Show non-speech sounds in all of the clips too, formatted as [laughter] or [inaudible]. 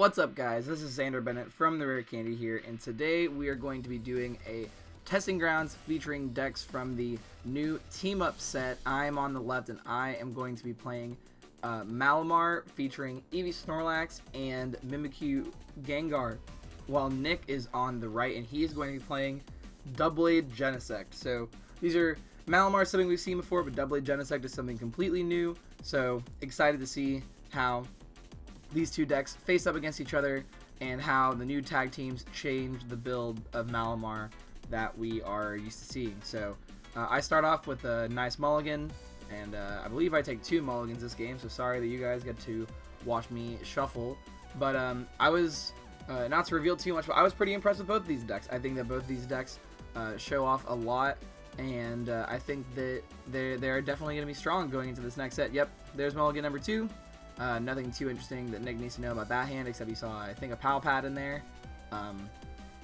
What's up guys, this is Xander Bennett from The Rare Candy here, and today we are going to be doing a testing grounds featuring decks from the new team up set. I am on the left and I am going to be playing uh, Malamar featuring Eevee Snorlax and Mimikyu Gengar, while Nick is on the right and he is going to be playing Doublade Genesect. So these are Malamar something we've seen before, but Doublade Genesect is something completely new, so excited to see how these two decks face up against each other and how the new tag teams change the build of Malamar that we are used to seeing. So uh, I start off with a nice mulligan, and uh, I believe I take two mulligans this game, so sorry that you guys get to watch me shuffle. But um, I was, uh, not to reveal too much, but I was pretty impressed with both these decks. I think that both these decks uh, show off a lot, and uh, I think that they're, they're definitely going to be strong going into this next set. Yep, there's mulligan number two. Uh, nothing too interesting that Nick needs to know about that hand, except he saw, I think, a Pal Pad in there. Um,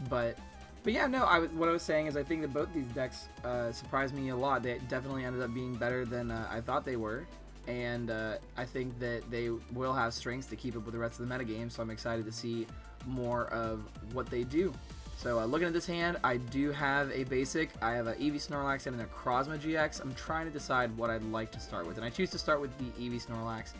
but, but yeah, no, I, what I was saying is I think that both these decks uh, surprised me a lot. They definitely ended up being better than uh, I thought they were. And uh, I think that they will have strengths to keep up with the rest of the metagame, so I'm excited to see more of what they do. So uh, looking at this hand, I do have a basic. I have an Eevee Snorlax and a Necrozma GX. I'm trying to decide what I'd like to start with, and I choose to start with the Eevee Snorlax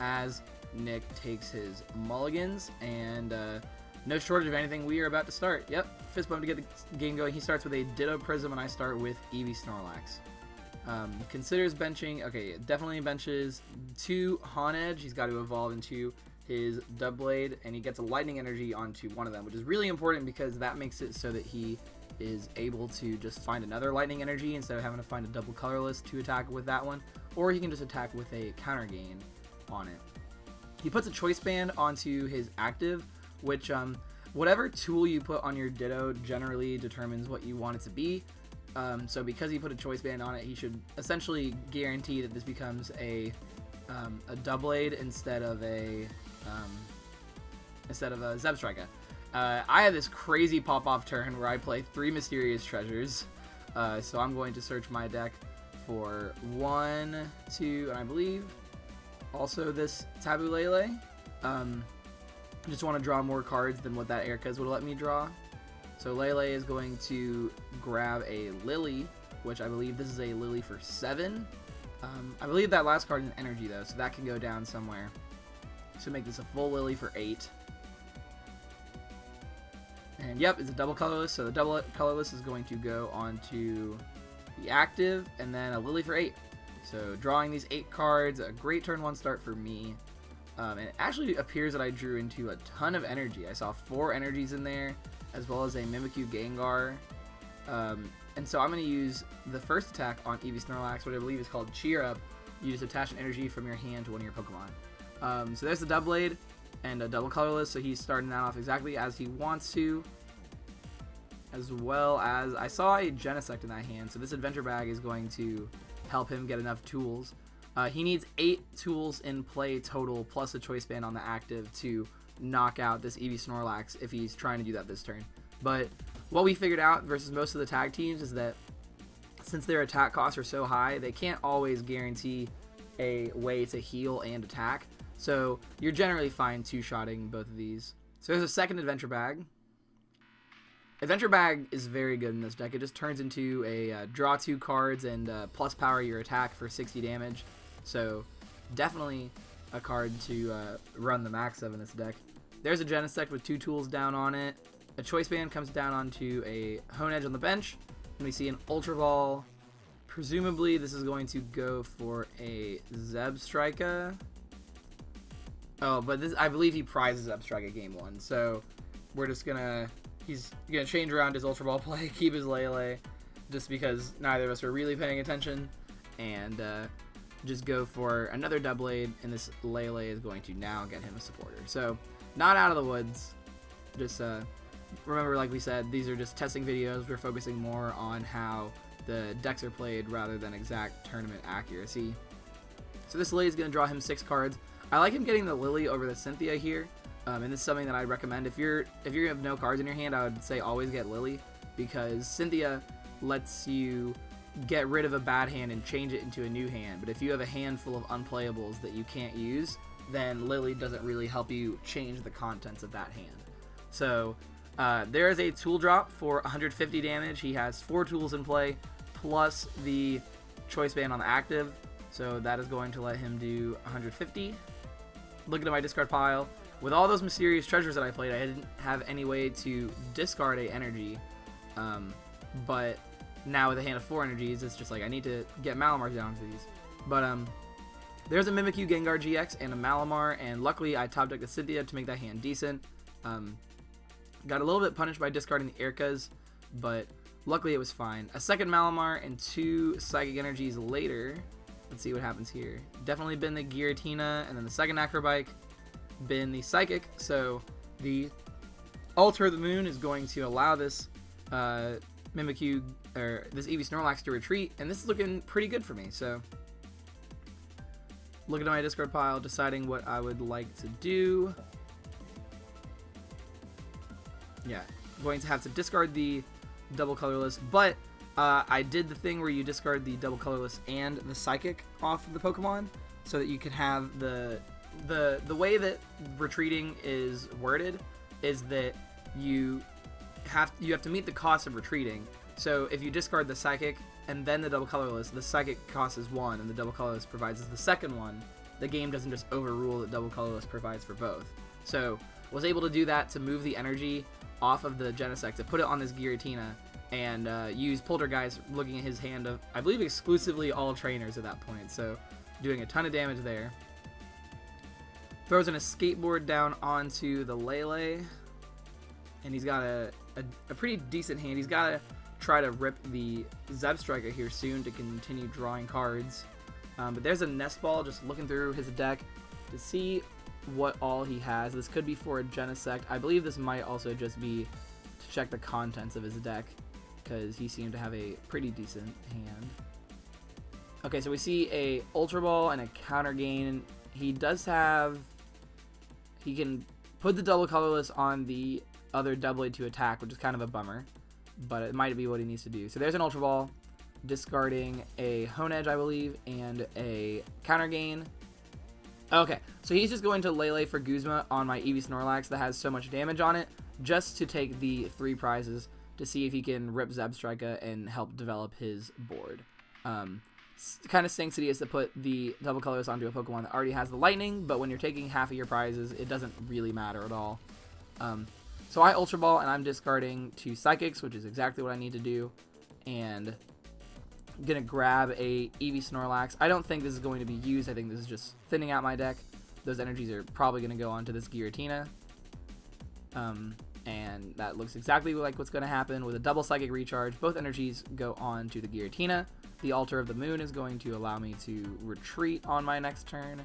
as Nick takes his mulligans, and uh, no shortage of anything. We are about to start. Yep, fist bump to get the game going. He starts with a Ditto Prism, and I start with Eevee Snorlax. Um, considers benching. Okay, definitely benches two Honedge. He's got to evolve into his Doublade, and he gets a Lightning Energy onto one of them, which is really important because that makes it so that he is able to just find another Lightning Energy instead of having to find a double colorless to attack with that one, or he can just attack with a counter gain on it. He puts a choice band onto his active, which um, whatever tool you put on your Ditto generally determines what you want it to be. Um, so because he put a choice band on it, he should essentially guarantee that this becomes a um, a Doublade instead of a um, instead of a Zebstrika. Uh, I have this crazy pop-off turn where I play three Mysterious Treasures. Uh, so I'm going to search my deck for one, two, and I believe also this Tapu Lele. Um, just want to draw more cards than what that Erika's would let me draw. So Lele is going to grab a Lillie, which I believe this is a Lillie for 7. Um, I believe that last card is energy though, so that can go down somewhere. So make this a full Lillie for 8. And yep, it's a double colorless, so the double colorless is going to go onto the active, and then a Lillie for 8. So drawing these eight cards, a great turn one start for me. Um, and it actually appears that I drew into a ton of energy. I saw four energies in there, as well as a Mimikyu Gengar. Um, and so I'm going to use the first attack on Eevee Snorlax, what I believe is called Cheer Up. You just attach an energy from your hand to one of your Pokemon. Um, so there's the Doublade and a double colorless, so he's starting that off exactly as he wants to. As well as, I saw a Genesect in that hand, so this Adventure Bag is going to help him get enough tools. Uh, he needs eight tools in play total, plus a choice band on the active to knock out this Eevee Snorlax if he's trying to do that this turn. But what we figured out versus most of the tag teams is that since their attack costs are so high, they can't always guarantee a way to heal and attack. So you're generally fine two-shotting both of these. So there's a second adventure bag. Adventure Bag is very good in this deck. It just turns into a uh, draw two cards and uh, plus power your attack for 60 damage. So definitely a card to uh, run the max of in this deck. There's a Genesect with two tools down on it. A Choice Band comes down onto a Honedge on the bench. And we see an Ultra Ball. Presumably this is going to go for a Zeb Zebstrika. Oh, but this I believe he prizes Zebstrika game one. So we're just going to he's gonna change around his Ultra Ball [laughs] play, keep his Lele, just because neither of us are really paying attention, and uh, just go for another Double Doublade, and this Lele is going to now get him a supporter. So, not out of the woods. Just uh, remember, like we said, these are just testing videos. We're focusing more on how the decks are played rather than exact tournament accuracy. So this Lillie is going to draw him six cards. I like him getting the Lillie over the Cynthia here um, and this is something that I'd recommend. If you're if you have no cards in your hand, I would say always get Lillie because Cynthia lets you get rid of a bad hand and change it into a new hand. But if you have a hand full of unplayables that you can't use, then Lillie doesn't really help you change the contents of that hand. So uh, there is a tool drop for 150 damage. He has four tools in play, plus the choice band on the active. So that is going to let him do 150. Looking at my discard pile, with all those mysterious treasures that I played, I didn't have any way to discard a energy. Um, but now with a hand of four energies, it's just like I need to get Malamar down for these. But um, there's a Mimikyu Gengar GX and a Malamar, and luckily I top decked the Cynthia to make that hand decent. Um, got a little bit punished by discarding the Erika's, but luckily it was fine. A second Malamar and two Psychic Energies later. Let's see what happens here. Definitely been the Giratina, and then the second Acrobike been the Psychic, so the Altar of the Moon is going to allow this uh, Mimikyu, or this Eevee Snorlax to retreat, and this is looking pretty good for me, so looking at my discard pile, deciding what I would like to do. Yeah, going to have to discard the double colorless, but uh, I did the thing where you discard the double colorless and the psychic off of the Pokemon, so that you could have the the the way that retreating is worded is that you have you have to meet the cost of retreating. So if you discard the psychic and then the double colorless, the psychic cost is one, and the double colorless provides the second one. The game doesn't just overrule that double colorless provides for both. So was able to do that to move the energy off of the Genesect to put it on this Giratina and uh, use Poltergeist looking at his hand of I believe exclusively all trainers at that point. So doing a ton of damage there. Throws in a skateboard down onto the Lele. And he's got a, a, a pretty decent hand. He's got to try to rip the Zebstrika here soon to continue drawing cards. Um, but there's a Nest Ball just looking through his deck to see what all he has. This could be for a Genesect. I believe this might also just be to check the contents of his deck because he seemed to have a pretty decent hand. Okay, so we see a Ultra Ball and a Counter Gain. He does have he can put the double colorless on the other double to attack, which is kind of a bummer, but it might be what he needs to do. So there's an Ultra Ball, discarding a Honedge, I believe, and a Counter Gain. Okay, so he's just going to Lele for Guzma on my Eevee Snorlax that has so much damage on it, just to take the three prizes to see if he can rip Zebstrika and help develop his board. Um, kind of stinks he has to put the double colors onto a Pokemon that already has the lightning, but when you're taking half of your prizes, it doesn't really matter at all. Um, so I Ultra Ball, and I'm discarding two Psychics, which is exactly what I need to do, and I'm gonna grab a Eevee Snorlax. I don't think this is going to be used. I think this is just thinning out my deck. Those energies are probably gonna go onto this Giratina. Um, and that looks exactly like what's going to happen with a double psychic recharge. Both energies go on to the Giratina. The Altar of the Moon is going to allow me to retreat on my next turn.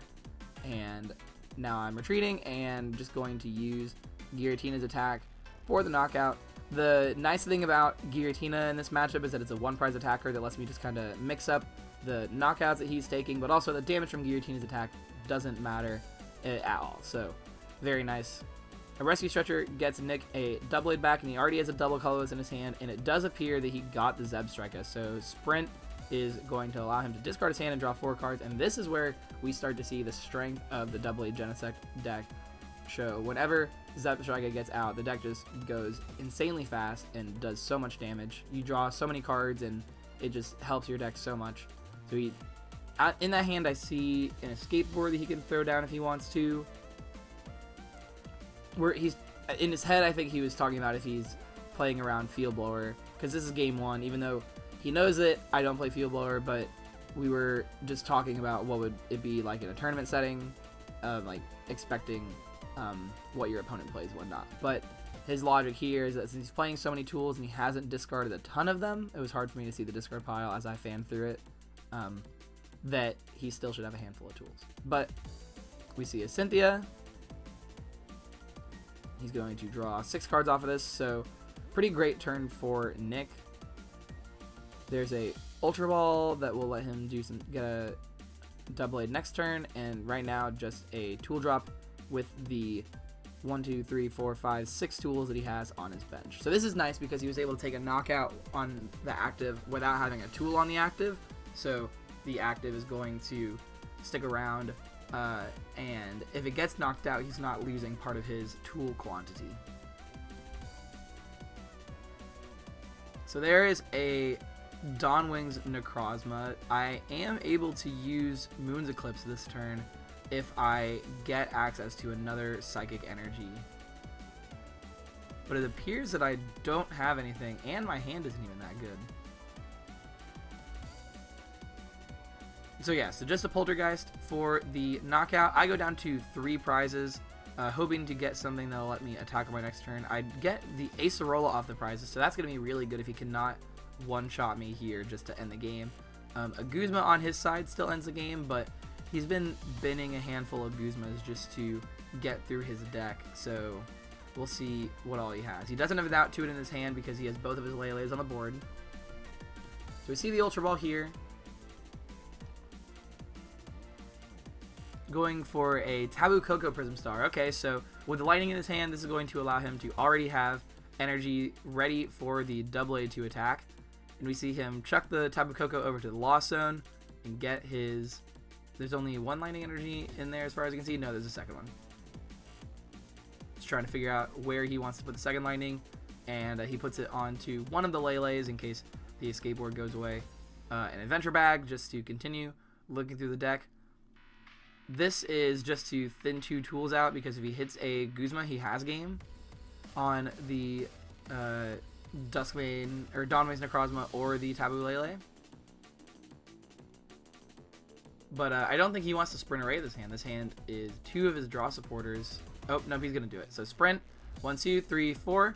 And now I'm retreating and just going to use Giratina's attack for the knockout. The nice thing about Giratina in this matchup is that it's a one prize attacker that lets me just kind of mix up the knockouts that he's taking, but also the damage from Giratina's attack doesn't matter at all. So, very nice. A rescue stretcher gets Nick a Doublade back, and he already has a double colorless in his hand, and it does appear that he got the Zebstrika. So Sprint is going to allow him to discard his hand and draw four cards, and this is where we start to see the strength of the Doublade Genesect deck show. Whenever Zebstrika gets out, the deck just goes insanely fast and does so much damage. You draw so many cards, and it just helps your deck so much. So he, uh, in that hand, I see an escape board that he can throw down if he wants to. Where he's in his head, I think he was talking about if he's playing around Field Blower because this is game one. Even though he knows it. I don't play Field Blower, but we were just talking about what would it be like in a tournament setting, of like expecting um, what your opponent plays, whatnot. But his logic here is that since he's playing so many tools and he hasn't discarded a ton of them, it was hard for me to see the discard pile as I fanned through it. Um, that he still should have a handful of tools. But we see a Cynthia. He's going to draw six cards off of this, so pretty great turn for Nick. There's a Ultra Ball that will let him do some get a Doublade next turn, and right now just a tool drop with the one, two, three, four, five, six tools that he has on his bench. So this is nice because he was able to take a knockout on the active without having a tool on the active. So the active is going to stick around Uh, and if it gets knocked out, he's not losing part of his tool quantity. So there is a Dawnwing's Necrozma. I am able to use Moon's Eclipse this turn if I get access to another Psychic Energy. But it appears that I don't have anything, and my hand isn't even that good. So yeah, so just a Poltergeist for the knockout. I go down to three prizes, uh, hoping to get something that'll let me attack on my next turn. I get the Acerola off the prizes, so that's going to be really good if he cannot one-shot me here just to end the game. Um, a Guzma on his side still ends the game, but he's been binning a handful of Guzmas just to get through his deck, so we'll see what all he has. He doesn't have without to it in his hand because he has both of his Lele's on the board. So we see the Ultra Ball here. going for a Tapu Koko Prism Star. Okay, so with the lightning in his hand, this is going to allow him to already have energy ready for the Doublade to attack. And we see him chuck the Tapu Koko over to the Lost Zone and get his... There's only one lightning energy in there as far as you can see. No, there's a second one. Just trying to figure out where he wants to put the second lightning. And uh, he puts it onto one of the Lele's in case the escape board goes away. Uh, an adventure bag just to continue looking through the deck. This is just to thin two tools out because if he hits a Guzma, he has game on the uh, Duskmane or Dawnwing's Necrozma or the Tapu Lele. But uh, I don't think he wants to sprint array this hand. This hand is two of his draw supporters. Oh, no, he's going to do it. So sprint, one, two, three, four.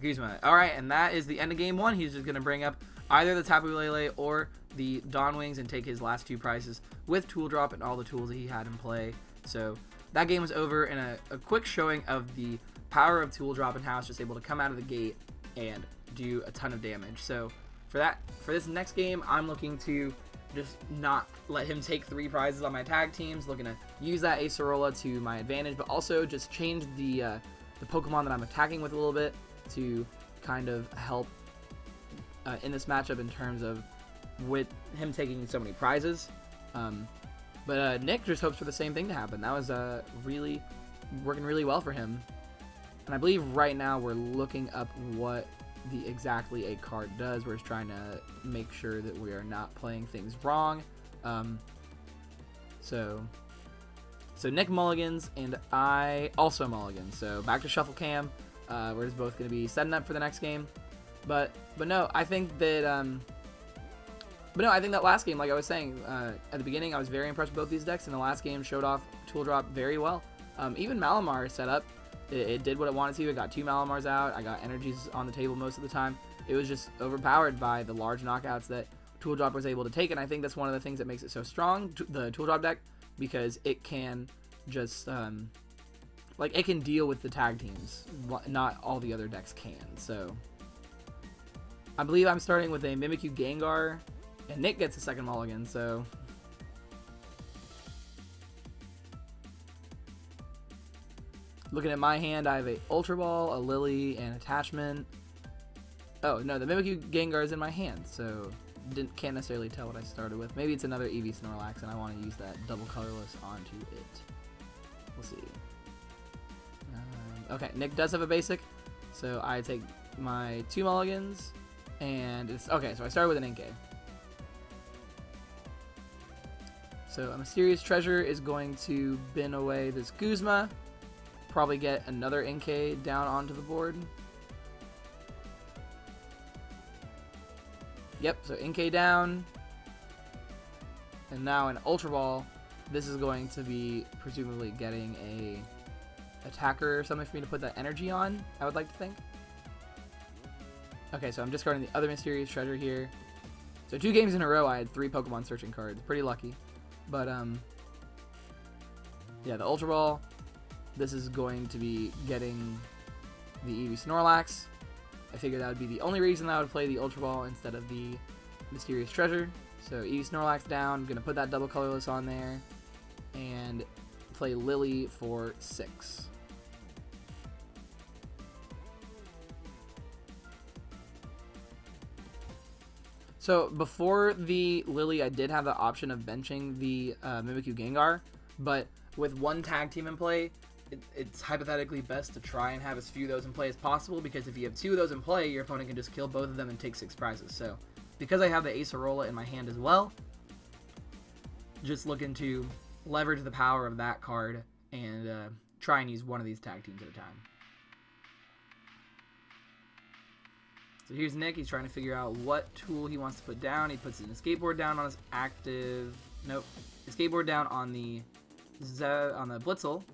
Guzma. All right, and that is the end of game one. He's just going to bring up either the Tapu Lele or the Dawn Wings and take his last two prizes with Tool Drop and all the tools that he had in play. So that game was over in a, a quick showing of the power of Tool Drop and how it's just able to come out of the gate and do a ton of damage. So for that, for this next game, I'm looking to just not let him take three prizes on my tag teams. Looking to use that Acerola to my advantage, but also just change the uh, the Pokemon that I'm attacking with a little bit to kind of help uh, in this matchup in terms of with him taking so many prizes. Um, but uh, Nick just hopes for the same thing to happen. That was uh, really working really well for him. And I believe right now we're looking up what the exactly a card does. We're just trying to make sure that we are not playing things wrong. Um, so, so Nick mulligans and I also mulligan. So back to shuffle cam. Uh, we're just both going to be setting up for the next game. But but no, I think that um, but no, I think that last game, like I was saying uh, at the beginning, I was very impressed with both these decks, and the last game showed off Tool Drop very well. Um, even Malamar set up, it, it, did what it wanted to. It got two Malamars out. I got energies on the table most of the time. It was just overpowered by the large knockouts that Tool Drop was able to take, and I think that's one of the things that makes it so strong, the Tool Drop deck, because it can just um, like it can deal with the tag teams, not all the other decks can. So I believe I'm starting with a Mimikyu Gengar and Nick gets a second mulligan, so... Looking at my hand, I have a Ultra Ball, a Lillie, and attachment. Oh, no, the Mimikyu Gengar is in my hand, so didn't can't necessarily tell what I started with. Maybe it's another Eevee Snorlax, and I want to use that double colorless onto it. We'll see. Um, okay, Nick does have a basic, so I take my two mulligans, and it's... Okay, so I started with an Inkay. So a mysterious treasure is going to bin away this Guzma. Probably get another Inkay down onto the board. Yep, so Inkay down. And now an Ultra Ball. This is going to be presumably getting a attacker or something for me to put that energy on, I would like to think. Okay, so I'm discarding the other mysterious treasure here. So two games in a row I had three Pokemon searching cards. Pretty lucky. But, um, yeah, the Ultra Ball, this is going to be getting the Eevee Snorlax. I figured that would be the only reason I would play the Ultra Ball instead of the Mysterious Treasure. So Eevee Snorlax down, I'm going to put that double colorless on there, and play Lillie for 6. So before the Lillie, I did have the option of benching the uh, Mimikyu Gengar, But with one tag team in play, it, it's hypothetically best to try and have as few of those in play as possible because if you have two of those in play, your opponent can just kill both of them and take six prizes. So, because I have the Acerola in my hand as well, just looking to leverage the power of that card and uh, try and use one of these tag teams at a time. So here's Nick. He's trying to figure out what tool he wants to put down. He puts his skateboard down on his active. Nope. His skateboard down on the on the Blitzle.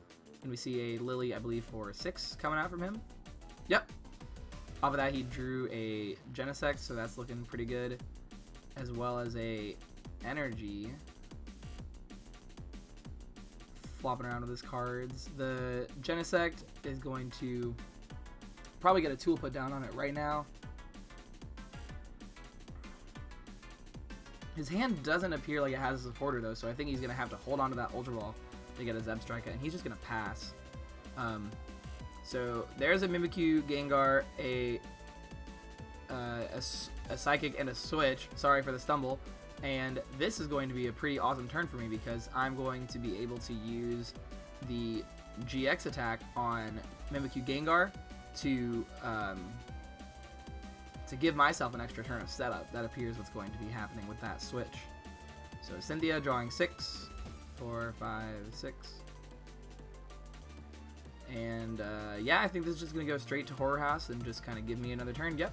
And we see a Lillie, I believe, for six coming out from him. Yep. Off of that, he drew a Genesect, so that's looking pretty good. As well as a Energy. Flopping around with his cards. The Genesect is going to probably get a tool put down on it right now. His hand doesn't appear like it has a supporter though, so I think he's going to have to hold on to that Ultra Ball to get a Zebstrika, and he's just going to pass. Um, so there's a Mimikyu, Gengar, a, uh, a, a Psychic, and a Switch. Sorry for the stumble. And this is going to be a pretty awesome turn for me because I'm going to be able to use the GX attack on Mimikyu Gengar to um, to give myself an extra turn of setup. That appears what's going to be happening with that switch. So Cynthia drawing six, four, five, six. And uh, yeah, I think this is just going to go straight to Horror House and just kind of give me another turn. Yep.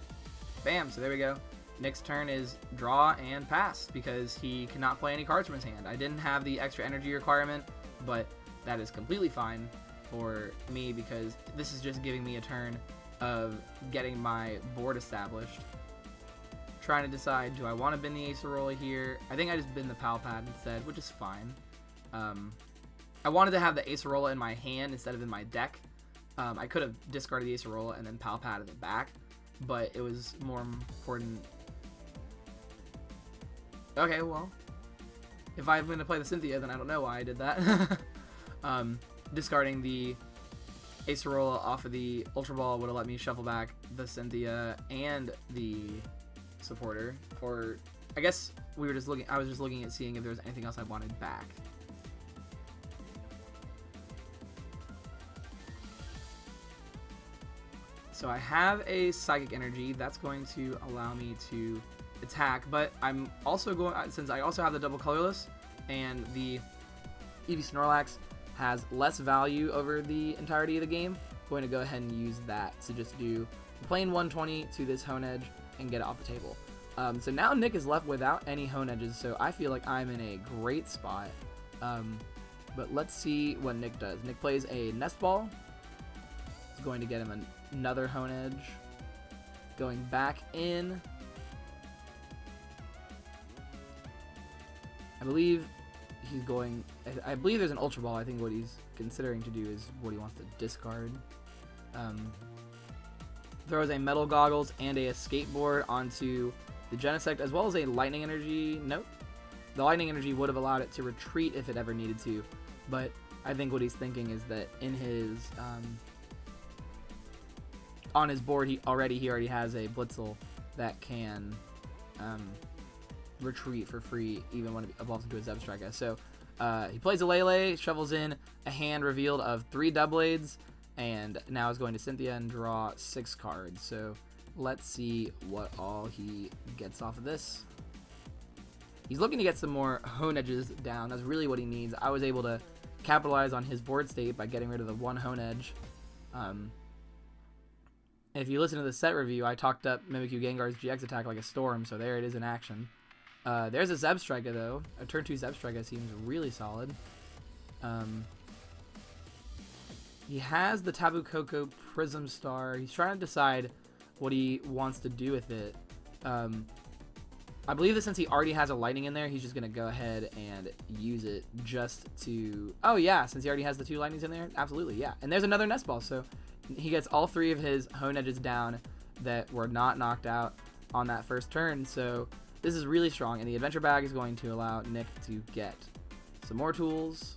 Bam. So there we go. Nick's turn is draw and pass because he cannot play any cards from his hand. I didn't have the extra energy requirement, but that is completely fine for me because this is just giving me a turn of getting my board established. Trying to decide, do I want to bin the Acerola here? I think I just bin the Pal Pad instead, which is fine. Um, I wanted to have the Acerola in my hand instead of in my deck. Um, I could have discarded the Acerola and then Pal Pad at the back, but it was more important. Okay, well, if I'm going to play the Cynthia, then I don't know why I did that. [laughs] um, discarding the Acerola off of the Ultra Ball would have let me shuffle back the Cynthia and the supporter. Or I guess we were just looking. I was just looking at seeing if there was anything else I wanted back. So I have a Psychic Energy. That's going to allow me to attack, but I'm also going, since I also have the double colorless, and the Eevee Snorlax has less value over the entirety of the game, I'm going to go ahead and use that to just do plain 120 to this Honedge and get it off the table. Um, so now Nick is left without any Honedges, so I feel like I'm in a great spot. Um, but let's see what Nick does. Nick plays a Nest Ball. He's going to get him an another Honedge. Going back in. I believe he's going... I believe there's an Ultra Ball. I think what he's considering to do is what he wants to discard. Um, throws a Metal Goggles and a Skateboard onto the Genesect, as well as a Lightning Energy. Nope. The Lightning Energy would have allowed it to retreat if it ever needed to, but I think what he's thinking is that in his... Um, on his board he already he already has a Blitzle that can um, retreat for free even when it evolves into a Zebstrika. So uh, he plays a Lele, shovels in a hand revealed of three Doublades, and now is going to Cynthia and draw six cards. So let's see what all he gets off of this. He's looking to get some more Honedges down. That's really what he needs. I was able to capitalize on his board state by getting rid of the one Honedge. Um, if you listen to the set review, I talked up Mimikyu Gengar's GX attack like a storm, so there it is in action. Uh, there's a Zebstrika, though. A turn 2 Zebstrika seems really solid. Um, he has the Tapu Koko Prism Star. He's trying to decide what he wants to do with it. Um, I believe that since he already has a lightning in there, he's just going to go ahead and use it just to... Oh, yeah, since he already has the two lightnings in there, absolutely, yeah. And there's another Nest Ball, so he gets all three of his Honedges down that were not knocked out on that first turn. So this is really strong, and the adventure bag is going to allow Nick to get some more tools,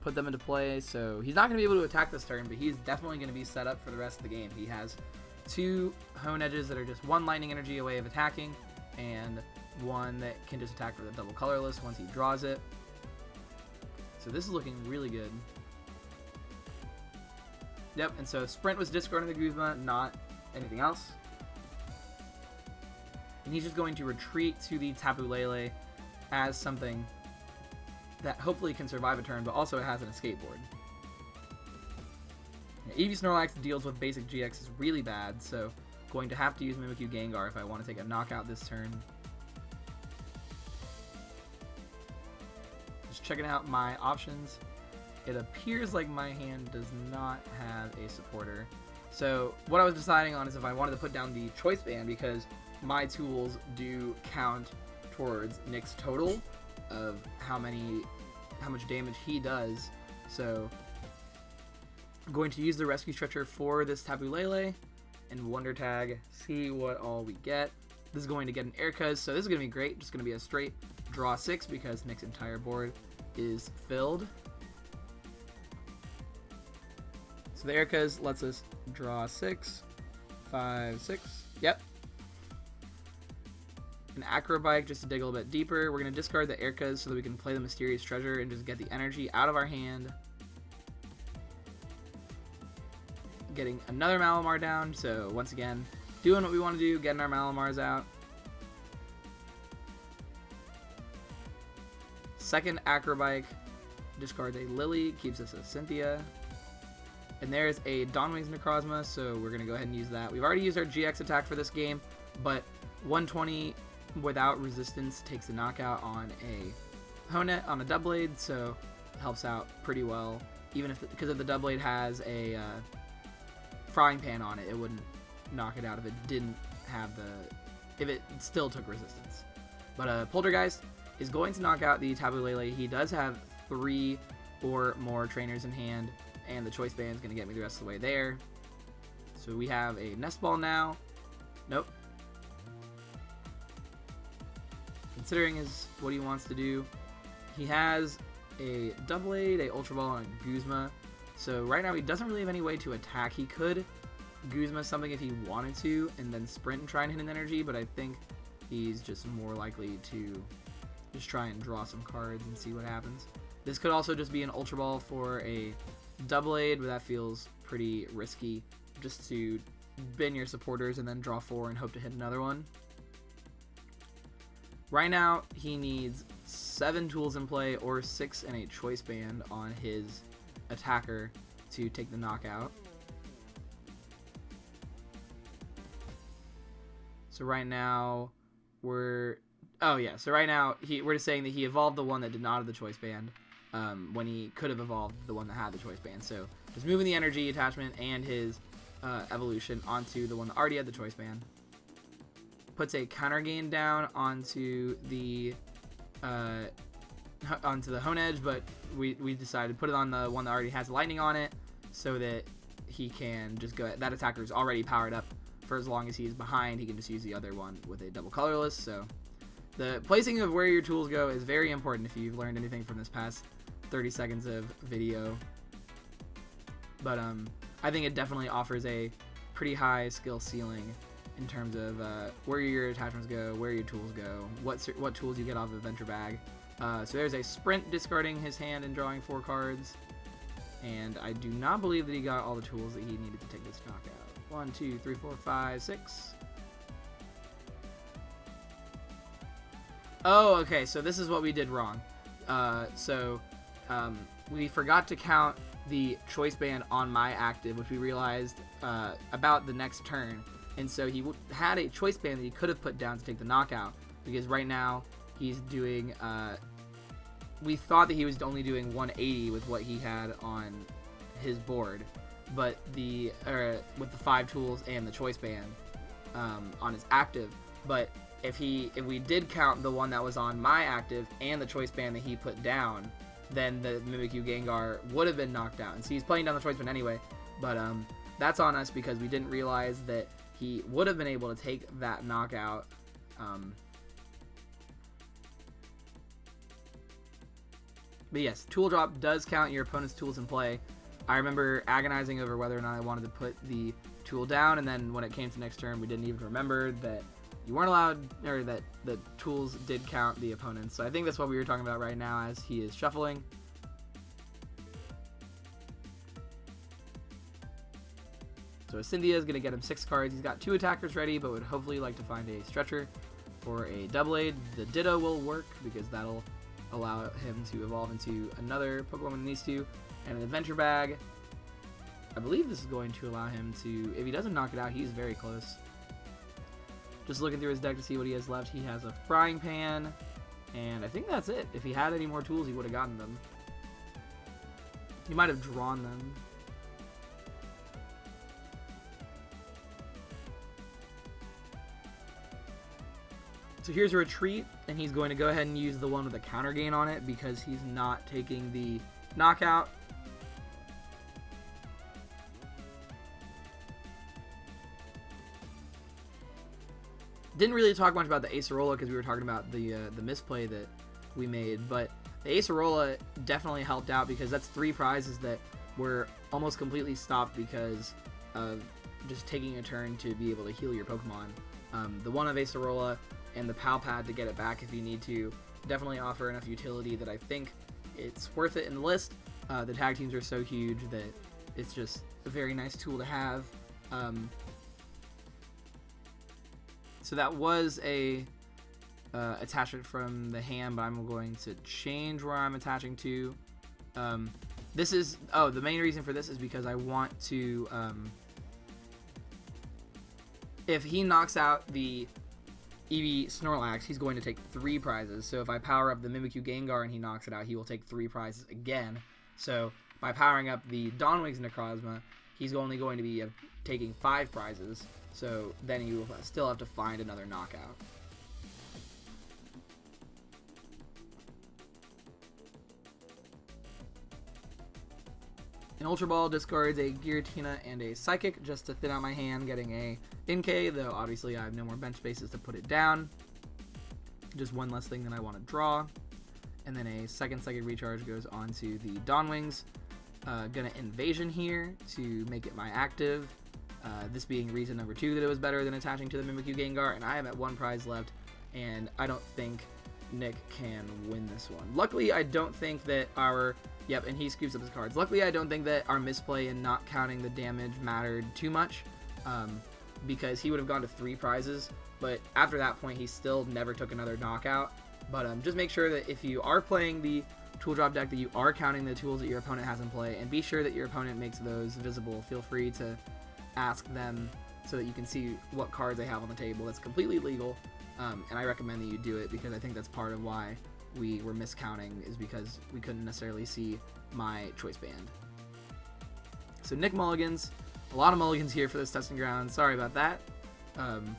put them into play. So he's not going to be able to attack this turn, but he's definitely going to be set up for the rest of the game. He has two Honedges that are just one lightning energy away of attacking, and one that can just attack with a double colorless once he draws it. So so this is looking really good. Yep, and so Sprint was discarding the Guzma, not anything else. And he's just going to retreat to the Tapu Lele as something that hopefully can survive a turn, but also it has an escape board. Yeah, Eevee Snorlax deals with basic GX is really bad, so going to have to use Mimikyu Gengar if I want to take a knockout this turn. Just checking out my options. It appears like my hand does not have a supporter. So what I was deciding on is if I wanted to put down the choice band because my tools do count towards Nick's total of how many how much damage he does. So I'm going to use the rescue stretcher for this Tapu Lele and Wonder Tag, see what all we get. This is going to get an Erika's, so this is going to be great. Just going to be a straight draw six because Nick's entire board is filled. So the Erika's lets us draw six, five, six. Yep. An Acrobike just to dig a little bit deeper. We're going to discard the Erika's so that we can play the Mysterious Treasure and just get the energy out of our hand. Getting another Malamar down, so once again, doing what we want to do, getting our Malamars out. Second Acrobike discards a Lillie, keeps us a Cynthia. And there's a Dawnwings Necrozma, so we're going to go ahead and use that. We've already used our GX attack for this game, but 120 without resistance takes a knockout on a Honnet on a Doublade, so it helps out pretty well. Even if, because if the Doublade has a uh, frying pan on it, it wouldn't knock it out if it didn't have the, if it still took resistance. But uh, Poltergeist is going to knock out the Tapu Lele. He does have three or more trainers in hand, and the choice band is going to get me the rest of the way there. So we have a nest ball now. Nope. Considering his what he wants to do, he has a Doublade, a Ultra Ball, and a Guzma. So right now he doesn't really have any way to attack. He could Guzma something if he wanted to, and then sprint and try and hit an energy, but I think he's just more likely to just try and draw some cards and see what happens. This could also just be an Ultra Ball for a Doublade, but that feels pretty risky just to bin your supporters and then draw four and hope to hit another one. Right now, he needs seven tools in play or six and a choice band on his attacker to take the knockout. So right now, we're oh yeah. So right now, he we're just saying that he evolved the one that did not have the choice band um, when he could have evolved the one that had the choice band. So just moving the energy attachment and his uh, evolution onto the one that already had the choice band puts a counter gain down onto the uh, onto the Honedge, but we, we decided to put it on the one that already has lightning on it so that he can just go that attacker is already powered up for as long as he is behind he can just use the other one with a double colorless so the placing of where your tools go is very important if you've learned anything from this past 30 seconds of video but um I think it definitely offers a pretty high skill ceiling in terms of uh, where your attachments go, where your tools go, what what tools you get off the adventure bag. Uh, so there's a sprint discarding his hand and drawing four cards, and I do not believe that he got all the tools that he needed to take this knockout. One, two, three, four, five, six. Oh, okay. So this is what we did wrong. Uh, so um, we forgot to count the choice band on my active, which we realized uh, about the next turn and so he had a choice band that he could have put down to take the knockout because right now he's doing. Uh, we thought that he was only doing 180 with what he had on his board, but the with the five tools and the choice band um, on his active. But if he if we did count the one that was on my active and the choice band that he put down, then the Mimikyu Gengar would have been knocked out. And so he's playing down the choice band anyway. But um, that's on us because we didn't realize that he would have been able to take that knockout. Um, but yes, tool drop does count your opponent's tools in play. I remember agonizing over whether or not I wanted to put the tool down, and then when it came to next turn, we didn't even remember that you weren't allowed, or that the tools did count the opponents. So I think that's what we were talking about right now as he is shuffling. So Cynthia is going to get him six cards. He's got two attackers ready, but would hopefully like to find a stretcher or a double aid. The Ditto will work because that'll allow him to evolve into another Pokemon than these two. And an adventure bag. I believe this is going to allow him to, if he doesn't knock it out, he's very close. Just looking through his deck to see what he has left. He has a Frying Pan, and I think that's it. If he had any more tools, he would have gotten them. He might have drawn them. So here's a retreat, and he's going to go ahead and use the one with the counter gain on it because he's not taking the knockout. Didn't really talk much about the Acerola because we were talking about the uh, the misplay that we made, but the Acerola definitely helped out because that's three prizes that were almost completely stopped because of just taking a turn to be able to heal your Pokemon. Um, the one of Acerola and the PAL pad to get it back if you need to definitely offer enough utility that I think it's worth it in the list. Uh, the tag teams are so huge that it's just a very nice tool to have. Um, so that was a uh, attachment from the hand, but I'm going to change where I'm attaching to. Um, this is, oh, the main reason for this is because I want to, um, if he knocks out the Eevee Snorlax, he's going to take three prizes. So if I power up the Mimikyu Gengar and he knocks it out, he will take three prizes again. So by powering up the Dawnwings Necrozma, he's only going to be uh, taking five prizes. So then you still have to find another knockout. An Ultra Ball discards a Giratina and a Psychic just to thin out my hand, getting a Inkay, though obviously I have no more bench spaces to put it down. Just one less thing that I want to draw. And then a second Psychic Recharge goes onto the Dawnwings. Uh, gonna Invasion here to make it my active. Uh, this being reason number two that it was better than attaching to the Mimikyu Gengar, and I am at one prize left, and I don't think Nick can win this one. Luckily, I don't think that our Yep, and he scoops up his cards. Luckily, I don't think that our misplay and not counting the damage mattered too much, um, because he would have gone to three prizes. But after that point, he still never took another knockout. But um, just make sure that if you are playing the tool drop deck, that you are counting the tools that your opponent has in play, and be sure that your opponent makes those visible. Feel free to ask them so that you can see what cards they have on the table. That's completely legal, um, and I recommend that you do it because I think that's part of why we were miscounting is because we couldn't necessarily see my choice band. So Nick Mulligans, a lot of mulligans here for this testing ground. Sorry about that. Um,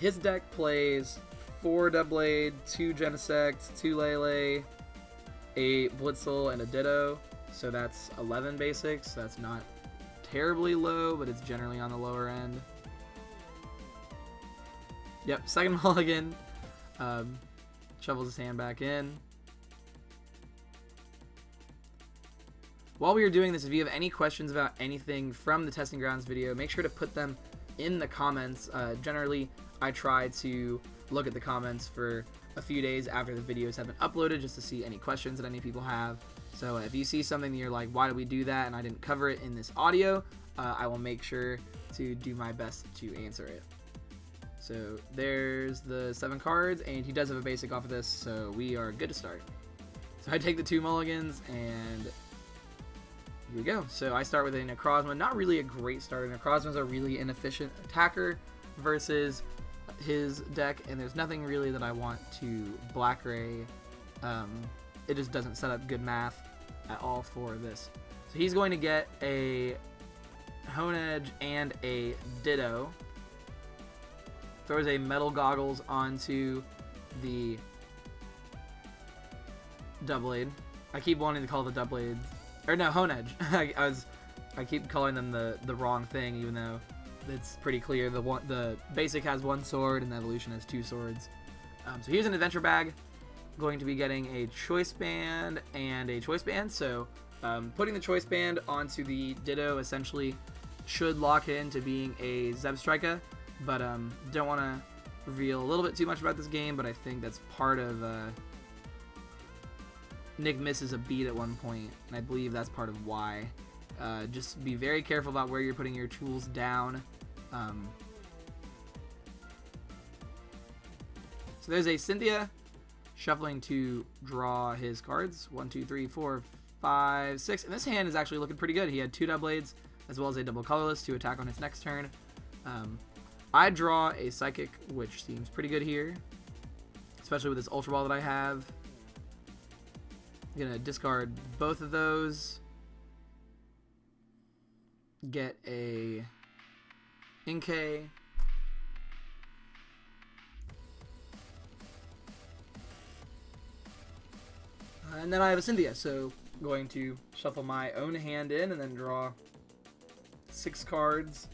his deck plays four Doublade, two Genesect, two Lele, a Blitzle, and a Ditto. So that's 11 basics. That's not terribly low, but it's generally on the lower end. Yep, second [laughs] mulligan. Um, Shovels his hand back in. While we are doing this, if you have any questions about anything from the Testing Grounds video, make sure to put them in the comments. Uh, generally, I try to look at the comments for a few days after the videos have been uploaded just to see any questions that any people have. So if you see something that you're like, why did we do that and I didn't cover it in this audio, uh, I will make sure to do my best to answer it. So there's the seven cards, and he does have a basic off of this, so we are good to start. So I take the two mulligans, and here we go. So I start with a Necrozma. Not really a great starter. Necrozma's a really inefficient attacker versus his deck, and there's nothing really that I want to Black Ray. Um, it just doesn't set up good math at all for this. So he's going to get a Honedge and a Ditto throws a metal goggles onto the Doublade. I keep wanting to call the Doublade, or no, Honedge. [laughs] I, I was, I keep calling them the the wrong thing, even though it's pretty clear. The one, the basic has one sword and the evolution has two swords. Um, so here's an adventure bag. Going to be getting a choice band and a choice band. So um, putting the choice band onto the Ditto essentially should lock it into being a Zebstrika. But um, don't want to reveal a little bit too much about this game, but I think that's part of uh, Nick misses a beat at one point, and I believe that's part of why Uh, just be very careful about where you're putting your tools down. Um, so there's a Cynthia shuffling to draw his cards. One, two, three, four, five, six. And this hand is actually looking pretty good. He had two Doublades as well as a double colorless to attack on his next turn. Um, I draw a Psychic, which seems pretty good here, especially with this Ultra Ball that I have. I'm to discard both of those. Get a Inkay. And then I have a Cynthia, so I'm going to shuffle my own hand in and then draw six cards.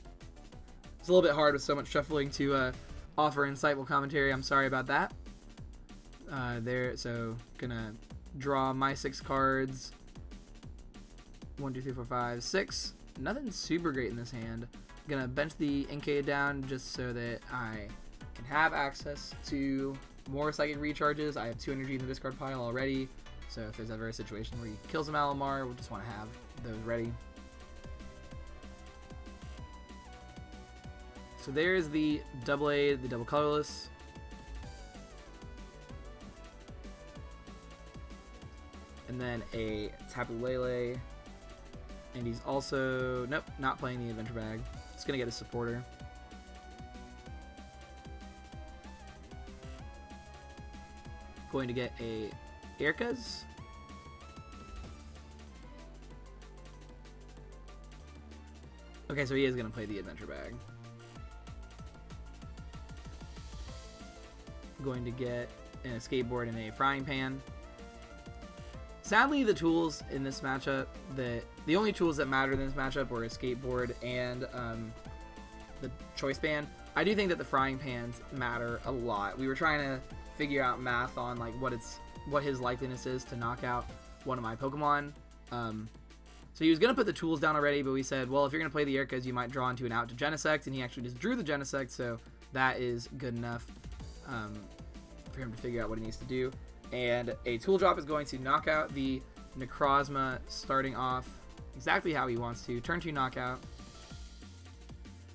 It's a little bit hard with so much shuffling to uh, offer insightful commentary. I'm sorry about that. Uh, there, so gonna draw my six cards. One, two, three, four, five, six. Nothing super great in this hand. Gonna bench the Inkay down just so that I can have access to more psychic recharges. I have two energy in the discard pile already. So if there's ever a situation where he kills a Malamar, we just want to have those ready. So there's the double A, the double colorless. And then a Tapu Lele. And he's also, nope, not playing the adventure bag. Going to get a supporter. Going to get a Erika's. Okay, so he is going to play the adventure bag. Going to get a skateboard and a frying pan. Sadly, the tools in this matchup, that the only tools that mattered in this matchup were a skateboard and um, the choice band. I do think that the frying pans matter a lot. We were trying to figure out math on like what its what his likeliness is to knock out one of my Pokemon. Um, so he was going to put the tools down already, but we said, well, if you're going to play the Erika's, you might draw into an out to Genesect, and he actually just drew the Genesect, so that is good enough um, for him to figure out what he needs to do. And a tool drop is going to knock out the Necrozma starting off exactly how he wants to. Turn 2 knockout.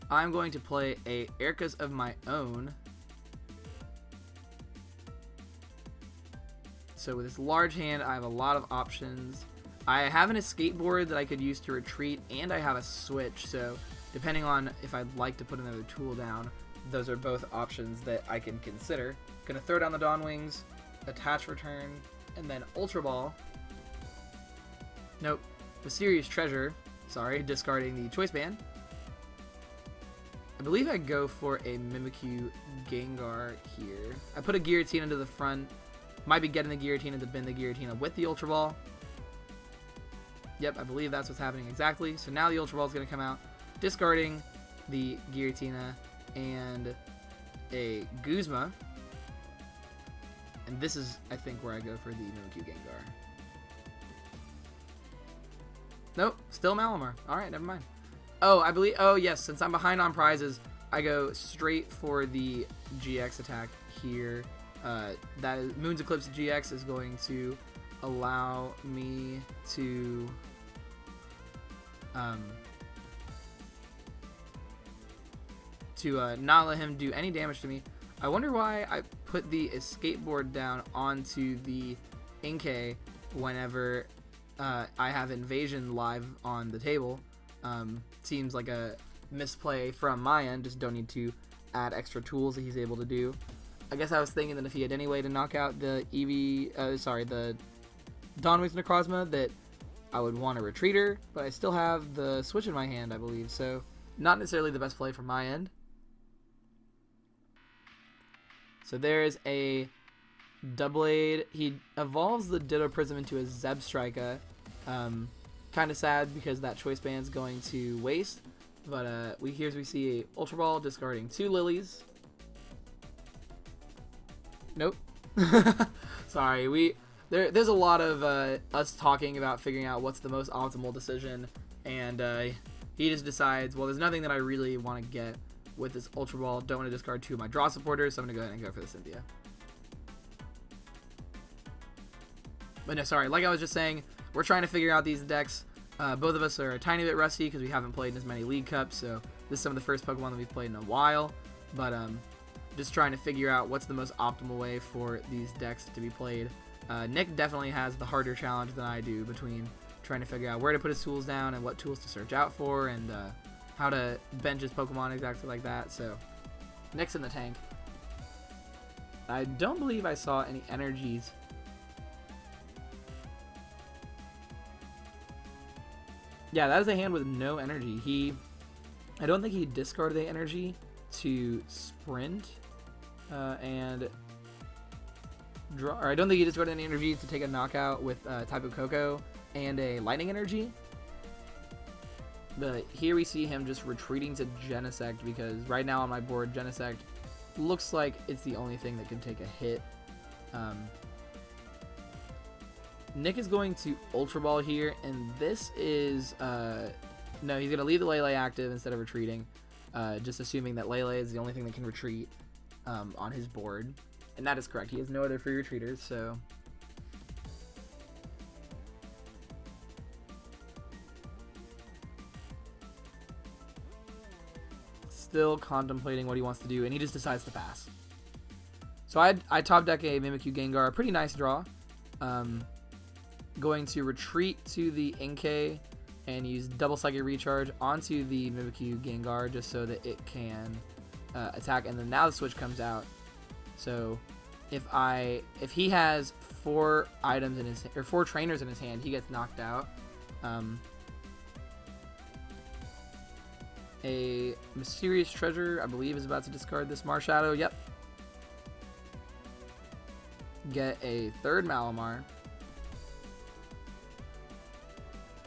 I'm going to play a Erika's of my own So with this large hand, I have a lot of options. I have an escape board that I could use to retreat, and I have a switch, so depending on if I'd like to put another tool down, those are both options that I can consider. Gonna throw down the Dawn Wings, attach return, and then Ultra Ball. Nope. Mysterious Treasure. Sorry, [laughs] discarding the Choice Band. I believe I go for a Mimikyu Gengar here. I put a Giratina into the front might be getting the Giratina to bend the Giratina with the Ultra Ball. Yep, I believe that's what's happening exactly. So now the Ultra Ball is going to come out, discarding the Giratina and a Guzma. And this is, I think, where I go for the Mimikyu Gengar. Nope, still Malamar. Alright, never mind. Oh, I believe, oh yes, since I'm behind on prizes, I go straight for the GX attack here. Uh, that is, Moon's Eclipse GX is going to allow me to um, to uh, not let him do any damage to me. I wonder why I put the escape board down onto the Inkay whenever uh, I have Invasion live on the table. Um, seems like a misplay from my end. Just don't need to add extra tools that he's able to do. I guess I was thinking that if he had any way to knock out the Eevee, uh, sorry, the Dawnwings Necrozma, that I would want a Retreater, but I still have the Switch in my hand, I believe, so not necessarily the best play from my end. So there's a Doublade. He evolves the Ditto Prism into a Zebstrika. Um, kind of sad because that choice band's going to waste. But uh, we here's we see a Ultra Ball discarding two Lillies, Nope. [laughs] Sorry, we there. There's a lot of uh, us talking about figuring out what's the most optimal decision, and uh, he just decides, well, there's nothing that I really want to get with this Ultra Ball. Don't want to discard two of my draw supporters, so I'm gonna go ahead and go for the Cynthia. But no, sorry. Like I was just saying, we're trying to figure out these decks. Uh, both of us are a tiny bit rusty because we haven't played in as many League Cups, so this is some of the first Pokemon that we've played in a while. But um, just trying to figure out what's the most optimal way for these decks to be played. Uh, Nick definitely has the harder challenge than I do between trying to figure out where to put his tools down and what tools to search out for and uh, how to bench his Pokemon exactly like that. So Nick's in the tank. I don't believe I saw any energies Yeah, that is a hand with no energy. He, I don't think he discarded the energy to sprint, uh, and draw. I don't think he discarded any energy to take a knockout with uh, Tapu Koko and a lightning energy. But here we see him just retreating to Genesect because right now on my board, Genesect looks like it's the only thing that can take a hit. Um, Nick is going to Ultra Ball here, and this is... Uh, no, he's going to leave the Lele active instead of retreating. Uh, just assuming that Lele is the only thing that can retreat um, on his board. And that is correct. He has no other free retreaters, so... Still contemplating what he wants to do, and he just decides to pass. So I, I top deck a Mimikyu Gengar, pretty nice draw. Um, going to retreat to the Inkay and use double psychic recharge onto the Mimikyu Gengar just so that it can uh, attack. And then now the switch comes out. So if I if he has four items in his or four trainers in his hand, he gets knocked out. Um, a mysterious treasure, I believe, is about to discard this Marshadow. Yep. Get a third Malamar.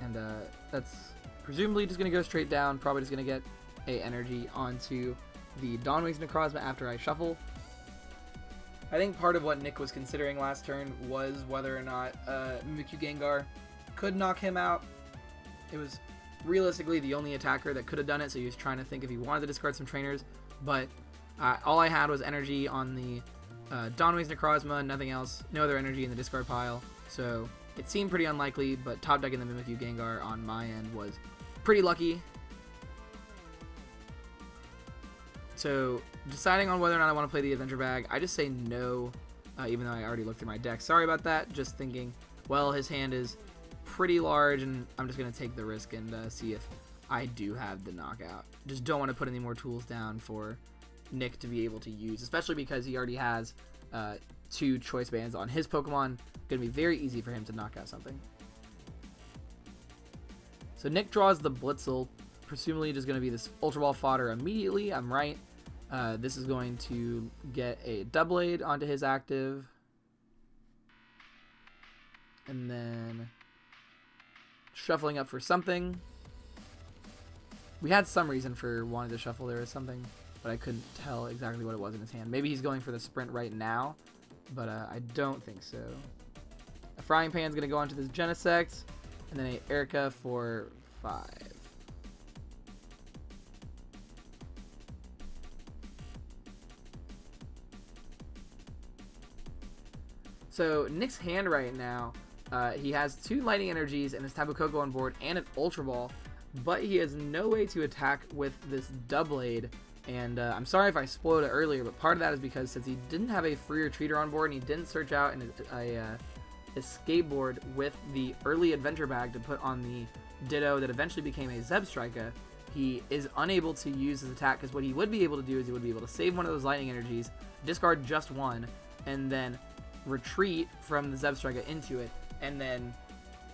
And uh, that's presumably just going to go straight down. Probably just going to get a energy onto the Dawnwings Necrozma after I shuffle. I think part of what Nick was considering last turn was whether or not uh, Mimikyu Gengar could knock him out. It was realistically the only attacker that could have done it, so he was trying to think if he wanted to discard some trainers. But uh, all I had was energy on the uh, Dawnwings Necrozma, nothing else, no other energy in the discard pile. So it seemed pretty unlikely, but top decking the Mimikyu Gengar on my end was pretty lucky. So deciding on whether or not I want to play the Adventure Bag, I just say no, uh, even though I already looked through my deck. Sorry about that. Just thinking, well, his hand is pretty large, and I'm just going to take the risk and uh, see if I do have the knockout. Just don't want to put any more tools down for Nick to be able to use, especially because he already has uh, two choice bands on his Pokemon to be very easy for him to knock out something. So Nick draws the Blitzle, presumably just to be this Ultra Ball fodder immediately. I'm right. Uh, this is going to get a Doublade onto his active. And then shuffling up for something. We had some reason for wanting to shuffle there or something, but I couldn't tell exactly what it was in his hand. Maybe he's going for the sprint right now, but uh, I don't think so. A frying pan is going to go onto this Genesect, and then a Erika for 5. So Nick's hand right now, uh, he has two lightning energies and his Tapu Koko on board and an Ultra Ball, but he has no way to attack with this Doublade. And uh, I'm sorry if I spoiled it earlier, but part of that is because since he didn't have a free retreater on board and he didn't search out a, a, uh, escape board with the early adventure bag to put on the Ditto that eventually became a Zebstrika, he is unable to use his attack because what he would be able to do is he would be able to save one of those lightning energies, discard just one, and then retreat from the Zebstrika into it, and then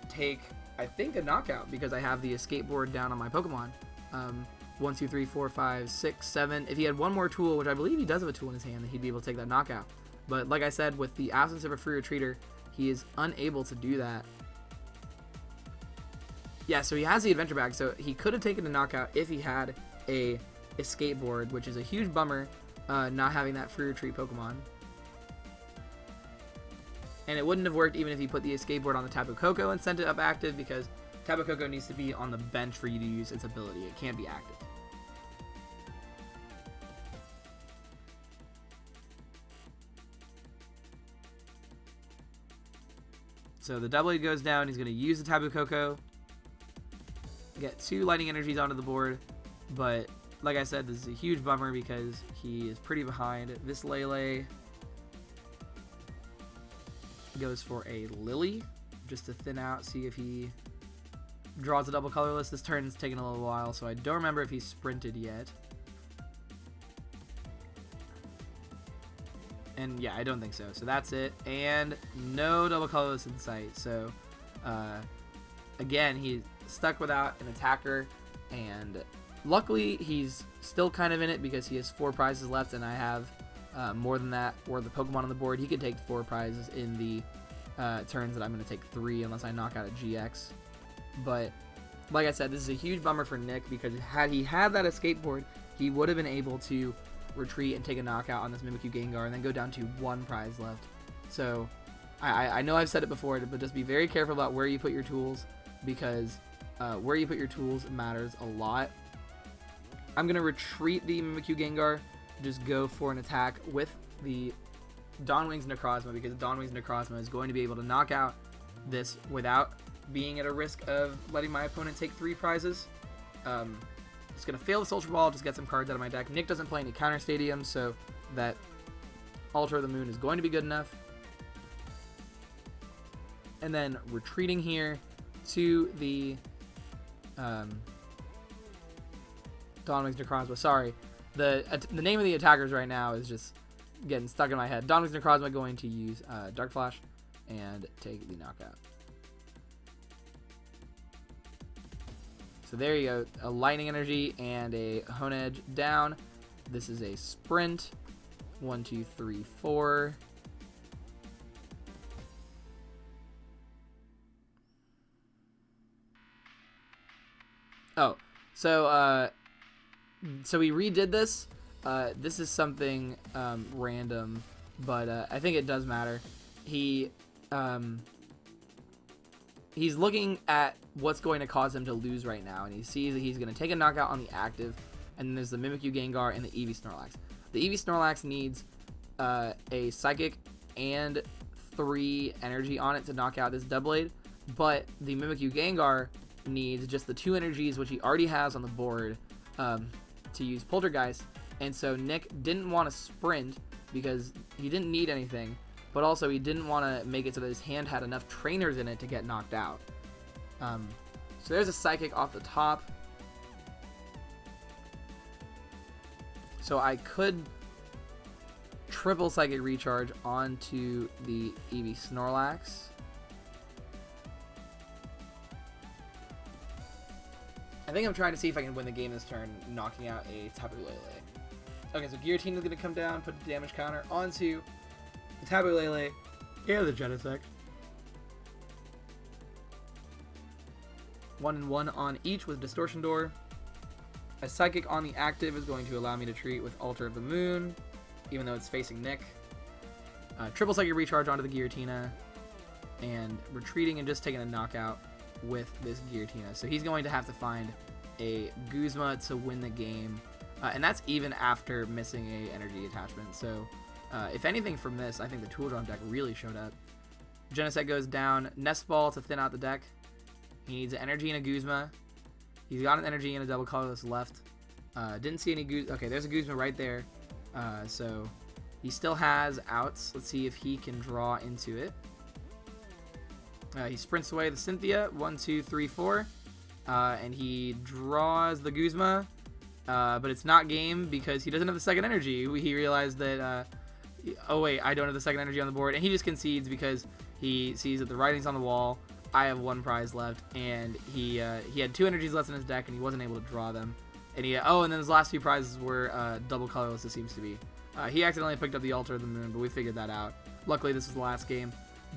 take, I think, a knockout because I have the escape board down on my Pokemon. Um, one, two, three, four, five, six, seven. If he had one more tool, which I believe he does have a tool in his hand, then he'd be able to take that knockout. But like I said, with the absence of a free retreater, he is unable to do that. Yeah, so he has the adventure bag, so he could have taken a knockout if he had a escape board, which is a huge bummer, uh, not having that free retreat Pokemon. And it wouldn't have worked even if he put the escape board on the Tapu Koko and sent it up active, because Tapu Koko needs to be on the bench for you to use its ability. It can't be active. So the double goes down. He's going to use the Tapu Koko. get two lightning energies onto the board, but like I said, this is a huge bummer because he is pretty behind. This Lele goes for a Lillie, just to thin out, see if he draws a double colorless. This turn's taking a little while, so I don't remember if he's sprinted yet. And yeah, I don't think so. So that's it. And no double colorless in sight. So uh, again, he's stuck without an attacker. And luckily, he's still kind of in it because he has four prizes left, and I have uh, more than that or the Pokemon on the board. He could take four prizes in the uh, turns that I'm going to take three unless I knock out a GX. But like I said, this is a huge bummer for Nick because had he had that escape board, he would have been able to retreat and take a knockout on this Mimikyu Gengar and then go down to one prize left. So I, I know I've said it before, but just be very careful about where you put your tools because uh, where you put your tools matters a lot. I'm going to retreat the Mimikyu Gengar, just go for an attack with the Dawnwing's Necrozma because Dawnwing's Necrozma is going to be able to knock out this without being at a risk of letting my opponent take three prizes. Um, just going to fail the Ultra Ball, just get some cards out of my deck. Nick doesn't play any counter stadiums, so that Altar of the Moon is going to be good enough. And then retreating here to the um, Dawnwing's Necrozma. Sorry, the the name of the attackers right now is just getting stuck in my head. Dawnwing's Necrozma going to use uh, Dark Flash and take the knockout. So there you go, a Lightning Energy and a Honedge down. This is a sprint. One, two, three, four. Oh, so uh, so we redid this. Uh, this is something um, random, but uh, I think it does matter. He um, he's looking at what's going to cause him to lose right now, and he sees that he's going to take a knockout on the active, and then there's the Mimikyu Gengar and the Eevee Snorlax. The Eevee Snorlax needs uh, a Psychic and three energy on it to knock out this Doublade, but the Mimikyu Gengar needs just the two energies, which he already has on the board, um, to use Poltergeist. And so Nick didn't want to sprint because he didn't need anything, but also he didn't want to make it so that his hand had enough trainers in it to get knocked out. Um, so there's a Psychic off the top. So I could triple Psychic Recharge onto the Eevee Snorlax. I think I'm trying to see if I can win the game this turn, knocking out a Tapu Lele. Okay, so Giratina is going to come down, put the damage counter onto the Tapu Lele and the Genesect. One and one on each with Distortion Door. A Psychic on the active is going to allow me to treat with Altar of the Moon, even though it's facing Nick. Uh, triple Psychic Recharge onto the Giratina, and retreating and just taking a knockout with this Giratina. So he's going to have to find a Guzma to win the game. Uh, and that's even after missing a energy attachment. So uh, if anything from this, I think the Tool Drop deck really showed up. Genesect goes down. Nest Ball to thin out the deck. He needs an energy and a Guzma. He's got an energy and a double colorless left. Uh, didn't see any Guzma. Okay, there's a Guzma right there. Uh, so he still has outs. Let's see if he can draw into it. Uh, he sprints away the Cynthia. One, two, three, four. Uh, and he draws the Guzma. Uh, but it's not game because he doesn't have the second energy. He realized that, uh, oh wait, I don't have the second energy on the board. And he just concedes because he sees that the writing's on the wall. I have one prize left. And he uh, he had two energies left in his deck and he wasn't able to draw them. And he, oh, and then his last few prizes were uh, double colorless, it seems to be. he accidentally picked up the Altar of the Moon, but we figured that out. Luckily, this is the last game.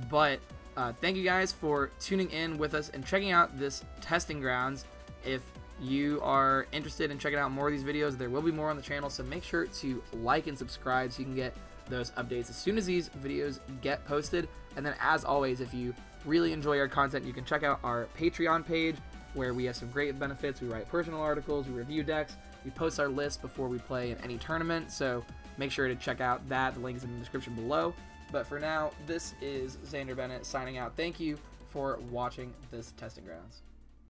But uh, thank you guys for tuning in with us and checking out this testing grounds. If you are interested in checking out more of these videos, there will be more on the channel, so make sure to like and subscribe so you can get those updates as soon as these videos get posted. And then as always, if you really enjoy our content, you can check out our Patreon page where we have some great benefits. We write personal articles, we review decks, we post our list before we play in any tournament, so make sure to check out that. The link is in the description below. But for now, this is Xander Bennett signing out. Thank you for watching this Testing Grounds.